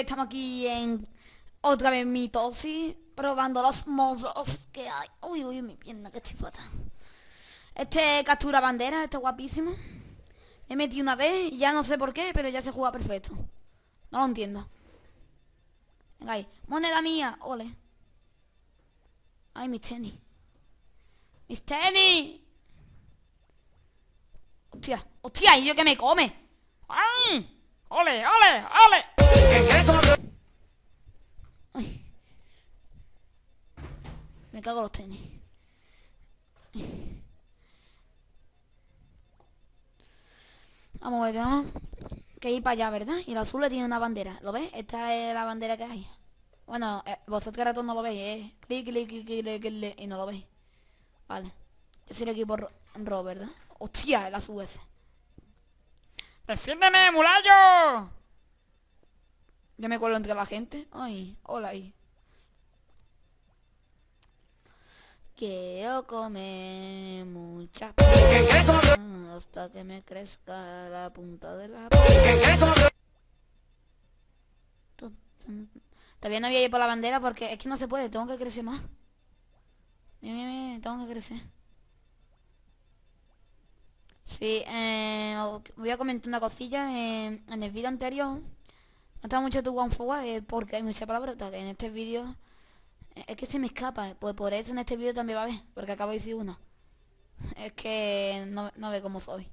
Estamos aquí en otra vez mi tosi, probando los modos que hay. Uy, uy, mi pierna, que fatal. Este captura bandera, este guapísimo. Me metí una vez y ya no sé por qué, pero ya se juega perfecto. No lo entiendo. Venga ahí. Moneda mía, ole. Ay, mis tenis. Mis tenis. Hostia, hostia, ¿y yo que me come? ¡Ay! ¡Ole, ole, ole! Me cago los tenis. Vamos a ver, que ir para allá, ¿verdad? Y el azul le tiene una bandera. ¿Lo ves? Esta es la bandera que hay. Bueno, eh, vosotros rato no lo veis, ¿eh? Clic, clic, clic, clic, clic, y no lo veis. Vale. Soy el equipo ro, ro ¿verdad? Hostia, el azul ese. ¡Defiéndeme, mulayo! Yo me cuelo entre la gente. Ay, hola ahí. Quiero comer mucha hasta que me crezca la punta de la Todavía no voy a ir por la bandera porque es que no se puede, tengo que crecer más. Mira, mira, mira, tengo que crecer. Sí, eh, voy a comentar una cosilla. en el vídeo anterior, no estaba mucho tu One eh, porque hay mucha palabra que en este vídeo eh, es que se me escapa. Pues por eso en este vídeo también va a ver, porque acabo de decir una. Es que no, no ve cómo soy.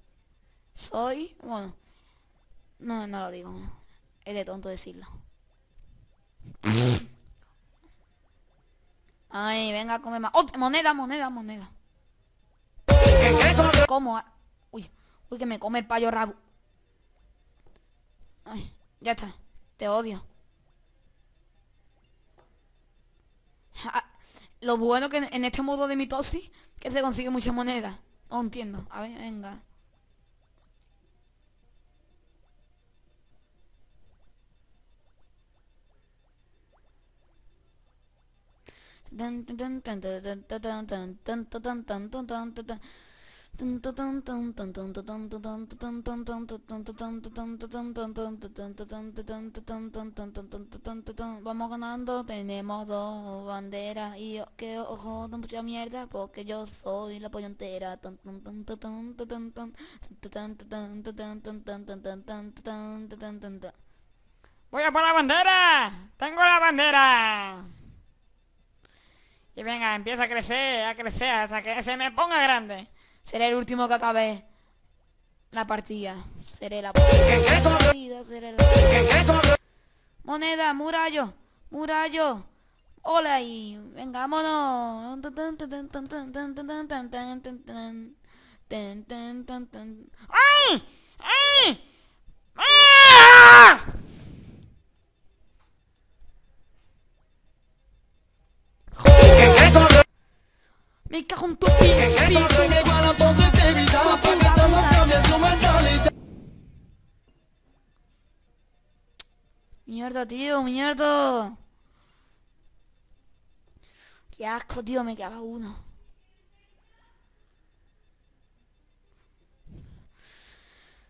Soy, bueno, no, no lo digo. Es de tonto decirlo. Ay, venga, come más. ¡Oh, moneda, moneda, moneda! ¿Cómo? Uy, uy, que me come el payo rabo. Ay, ya está. Te odio. Ah, lo bueno que en este modo de mitosis que se consigue mucha moneda. No entiendo. A ver, venga. Vamos ganando, tenemos dos banderas y yo que ojo de mucha mierda porque yo soy la pollo entera. Voy a por la bandera. Tengo la bandera. Y venga, empieza a crecer, a crecer, hasta que se me ponga grande. Seré el último que acabe la partida. Seré la vida, seré la... Moneda, murallo, murallo. Hola y venga, vámonos. ¡Ay! ¡Ay! ¡Ah! Me cago en tu Mierda, tío, mierda. Qué asco, tío, me quedaba uno.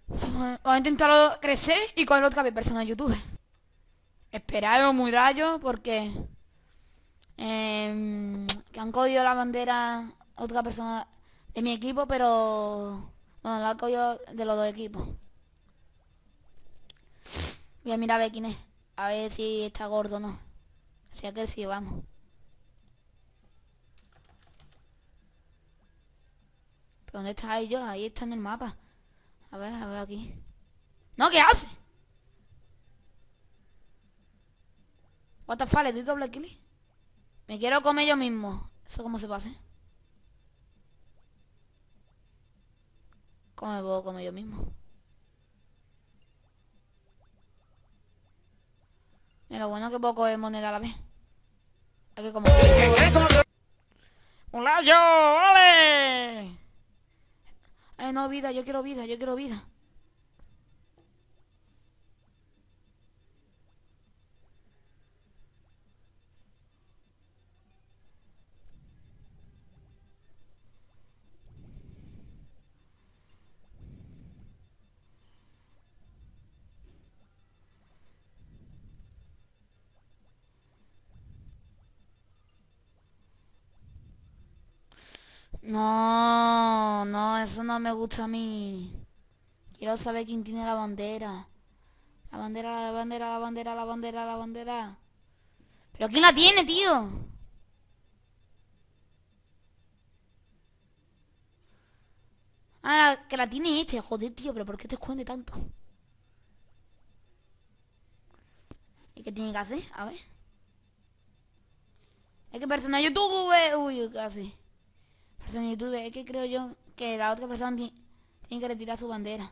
Voy a crecer y con otra persona en YouTube. Esperad muy rayo porque... Eh, que han cogido la bandera otra persona de mi equipo, pero... Bueno, la han cogido de los dos equipos. Voy a mirar a ver quién es. A ver si está gordo o no. Si que sí, vamos. ¿Pero dónde está ellos? Ahí está en el mapa. A ver, a ver aquí. ¡No! ¿Qué hace? What the fuck, ¿le doy doble clic? Me quiero comer yo mismo. ¿Eso cómo se pasa? ¿Cómo me puedo comer yo mismo? Mira, lo bueno que puedo coger moneda a la vez. Hay que comer. ¡Un layo! ¡Ole! Eh, no, vida, yo quiero vida, yo quiero vida. No, no, eso no me gusta a mí. Quiero saber quién tiene la bandera. La bandera, la bandera, la bandera, la bandera, la bandera. ¿Pero quién la tiene, tío? Ah, que la tiene este. Joder, tío, pero ¿por qué te esconde tanto? ¿Y qué tiene que hacer? A ver. Es que persona YouTube... Uy, casi. Persona YouTube, es que creo yo que la otra persona tiene que retirar su bandera.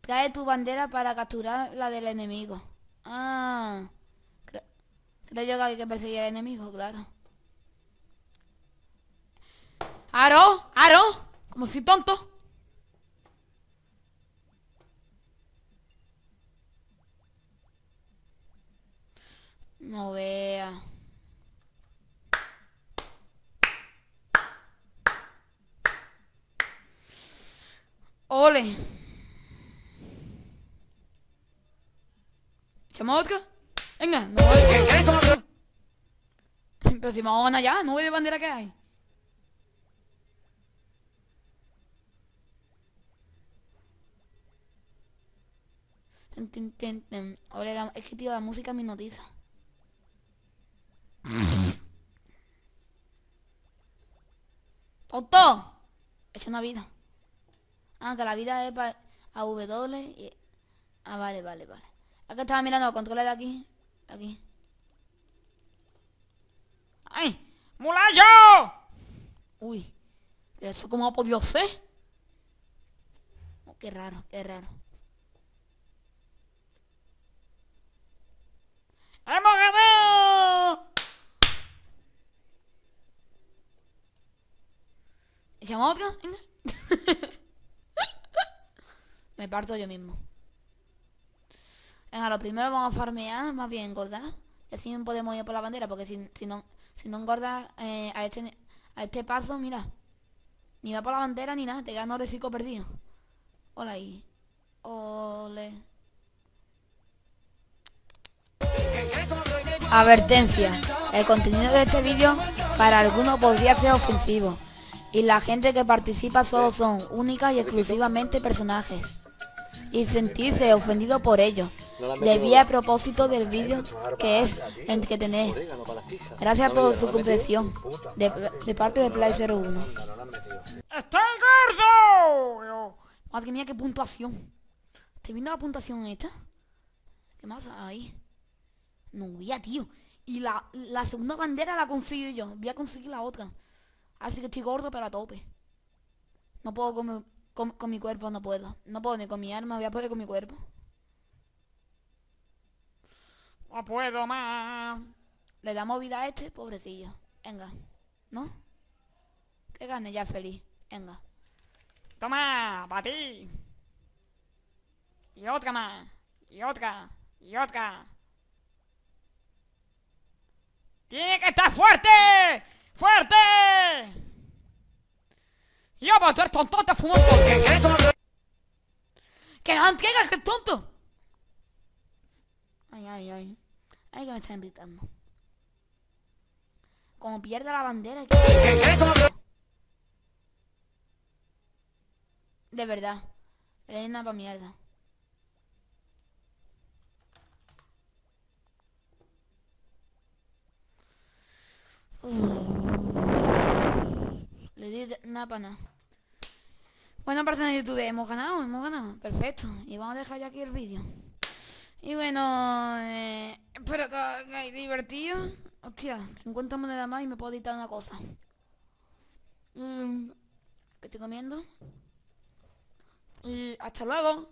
Trae tu bandera para capturar la del enemigo. Ah. Creo, yo que hay que perseguir al enemigo, claro. ¡Aro! ¡Aro! Como si tonto. No Ole. ¿Echamos otra? Venga, no voy. Pero si vamos a allá, no voy de bandera que hay. Ahora es que tío, la música me notiza. ¡Tonto! Es una vida. Ah, que la vida es para a W y... Ah, vale, vale, vale. Acá estaba mirando los controles de aquí. Aquí. ¡Ay! ¡Mulayo! Uy. ¿Pero eso cómo ha podido ser? Oh, qué raro, qué raro. ¡Hemos ganado! ¿Echamos otra? Me parto yo mismo. Venga, lo primero vamos a farmear, más bien engordar. Y así podemos ir por la bandera, porque si, no si no engordas eh, a, este, a este paso, mira. Ni va por la bandera ni nada, te quedan reciclo perdido. Hola ahí. Ole. Advertencia. El contenido de este vídeo para algunos podría ser ofensivo. Y la gente que participa solo son únicas y exclusivamente personajes. Y sentirse ofendido por ello. Debía a propósito del vídeo que es entretener. Gracias por su comprensión. De, parte de Play 01. ¡Está gordo! Madre mía, qué puntuación. ¿Te viendo la puntuación esta? ¿Qué más hay? No, ya, tío. Y la, la segunda bandera la consigo yo. Voy a conseguir la otra. Así que estoy gordo, pero a tope. No puedo con, con, mi cuerpo, no puedo. No puedo ni con mi arma, voy a poder con mi cuerpo. No puedo más. Le damos vida a este, pobrecillo. Venga. ¿No? Que gane ya feliz. Venga. Toma, para ti. Y otra más. Y otra. Y otra. ¡Tiene que estar fuerte! ¡Fuerte! ¡Ya va a ser tonto! ¡Te fumas por ¡Que no entregas, que tonto! Ay, ay, ay. Ay, que me están gritando. Como pierda la bandera. De verdad. Le nada para mierda. Le di para nada. Bueno, persona de YouTube, hemos ganado, hemos ganado. Perfecto. Y vamos a dejar ya aquí el vídeo. Y bueno, eh, espero que hayáis divertido. Hostia, 50 monedas más y me puedo editar una cosa. Mm, que estoy comiendo. Y hasta luego.